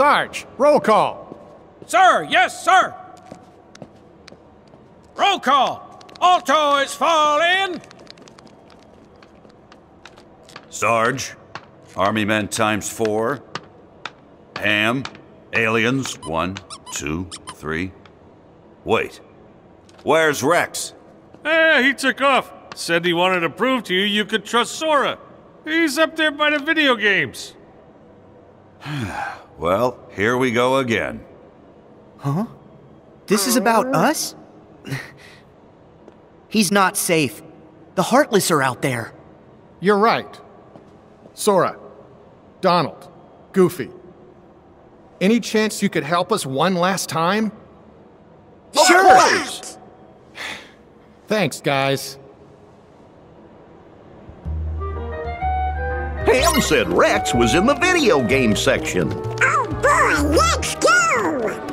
Sarge, roll call. Sir, yes, sir. Roll call. Alto is fall in. Sarge, Army men times four. Hamm, aliens, one, two, three. Wait, where's Rex? Eh, he took off. Said he wanted to prove to you you could trust Sora. He's up there by the video games. Well, here we go again. Huh? This is about us? He's not safe. The Heartless are out there. You're right. Sora, Donald, Goofy. Any chance you could help us one last time? Sure! Thanks, guys. Said Rex was in the video game section. Oh boy, let's go!